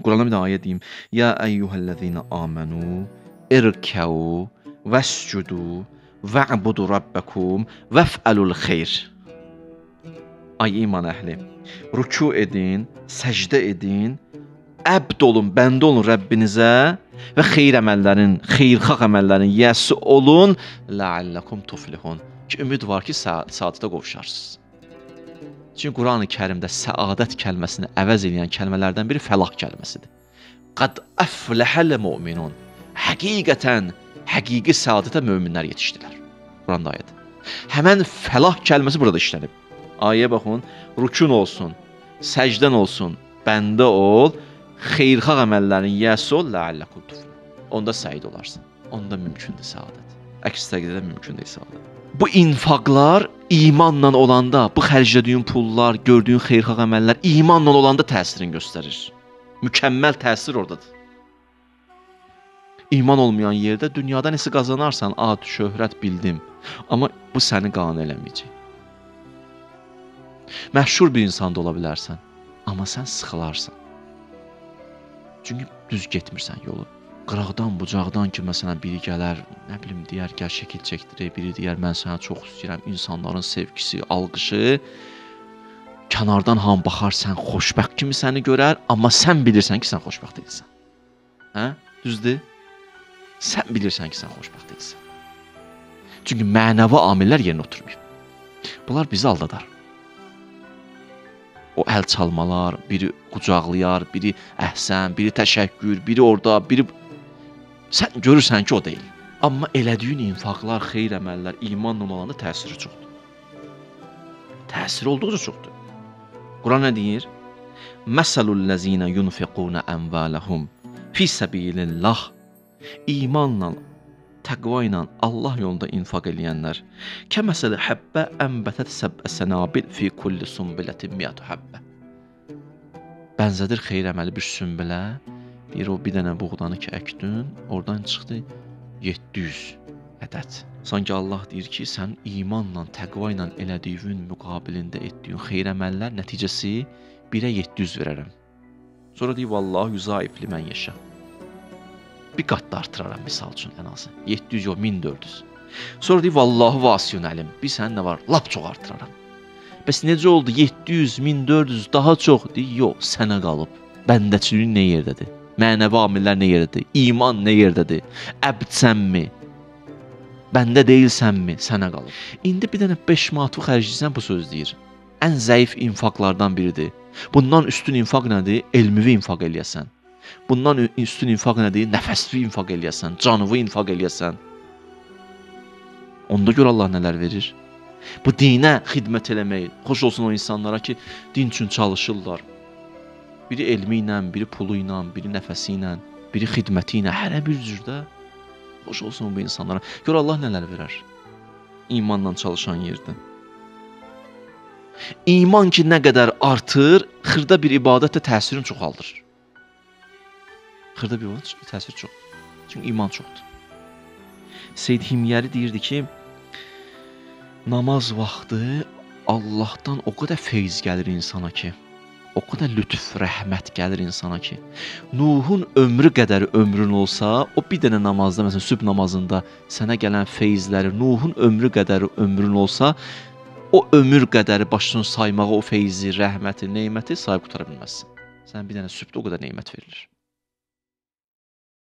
Quranda bir ayə deyim. Ya eyyuhellezina amanu irkau vescudu va'budu rabbakum vef'alul xeyr. Ay iman əhli, ruku edin, səcdə edin, əbd olun, bəndə olun Rəbbinizə və xeyir əməllərin, xeyirxah əməllərin yiyəsi olun, la'allakum tuflihun. Ki ümid var ki, sa saadətə qovuşarsınız. Çünki Qurani-Kərimdə səadət kəlməsini əvəz edən kəlmələrdən biri fəlah kəlməsidir. Qad əfləhəl mu'minun. Həqiqətən həqiqi səadətə möminlər yetişdilər. Quranda ayədir. Həmən fəlah kəlməsi burada işlənib. Ayə baxın, rükun olsun, səcdən olsun, bəndə ol, xeyirxah əməllərin yiyəsi ol, la'allakum tuflihun. Onda səid olarsan. Onda mümkündür səadət. Əks təqdirdə mümkün deyil səadət. Bu infaqlar imanla olanda, bu xərclədiyin pullar, gördüyün xeyirxah əməllər imanla olanda təsirini göstərir. Mükəmməl təsir ordadır. İman olmayan yerdə dünyada nəsə qazanarsan, ad, şöhrət, bildim, amma bu səni qane eləməyəcək. Məşhur bir insan da ola bilərsən, amma sən sıxılarsan. Çünki düz getmirsən yolu. Qıraqdan, bucaqdan ki, məsələn, biri gələr, nə bilim, deyər, gəl şəkil çəkdirək, biri deyər, mən səni çox istəyirəm, insanların sevgisi, alqışı. Kənardan ham baxar, sən xoşbəxt kimi səni görər, amma sən bilirsən ki, sən xoşbəxt deyilsən. Hə? Düzdür? Sən bilirsən ki, sən xoşbəxt deyilsən. Çünki mənəvi amillər yerinə oturmayıb. Bunlar bizi aldadar. O əl çalmalar, biri qucaqlayar, biri əhsən, biri təşəkkür, biri orada, biri sən görürsən ki, o deyil. Amma elədiyin infaqlar, xeyir əməllər imanla olanda təsiri çoxdur. Təsiri olduqca çoxdur. Quran nə deyir? Məsalul lezina yunfiquna amvalahum fi sabilillah. İmanla, təqva ilə Allah yolunda infaq eləyənlər kəməsəli həbbə ənbətət səbə sənabil fi kulli sumbilətin mi'atu həbbə. Bənzədir xeyir əməli bir sümbələ, deyir o bir dənə buğdanı ki əkdin, oradan çıxdı 700 ədəd. Sanki Allah deyir ki, sən imanla, təqva ilə elədiyin müqabilində etdiyin xeyir əməllər nəticəsi 1-ə 700 verərəm. Sonra deyir vallahu yuzaif limən yaşa bir qat da artıraram misal üçün ən azı. 700 yox 1400. Sonra deyir vallahu vasiyun əlim. Bir sənin nə var? Lap çox artıraram. Bəs necə oldu 700, 1400 daha çox? Deyir, yox, sənə qalıb. Bəndəçiliyin nə yerdədir? Mənəvi amillər nə yerdədir? İman nə yerdədir? Əbdsənmi? Bəndə deyilsənmi? Sənə qalıb. İndi bir dənə 5 manatı xərcləyirsən bu söz deyir. Ən zəif infaqlardan biridir. Bundan üstün infaq nədir? Elmivi infaq eləyəsən. Bundan üstün infaq nədir? Nəfəsli infaq eləyəsən, canıvı infaq eləyəsən. Onda gör Allah nələr verir. Bu dinə xidmət eləmək, xoş olsun o insanlara ki, din üçün çalışırlar. Biri elmi ilə, biri pulu ilə, biri nəfəsi ilə, biri xidməti ilə, hərə bir cürdə xoş olsun bu insanlara. Gör Allah nələr verər. İmanla çalışan yerdə. İman ki, nə qədər artır, xırda bir ibadət də təsirini çoxaldır. Xırda bir olan təsir çoxdur. Çünki iman çoxdur. Seyd Himyəri deyirdi ki, namaz vaxtı Allahdan o qədər feyz gəlir insana ki, o qədər lütf, rəhmət gəlir insana ki, Nuhun ömrü qədər ömrün olsa, o bir dənə namazda, məsələn, sübh namazında sənə gələn feyzləri, Nuhun ömrü qədər ömrün olsa, o ömür qədəri başını saymağa o feyzi, rəhməti, neməti sayıb qutara bilməzsən. Sən bir dənə sübhdə o qədər nemət verilir.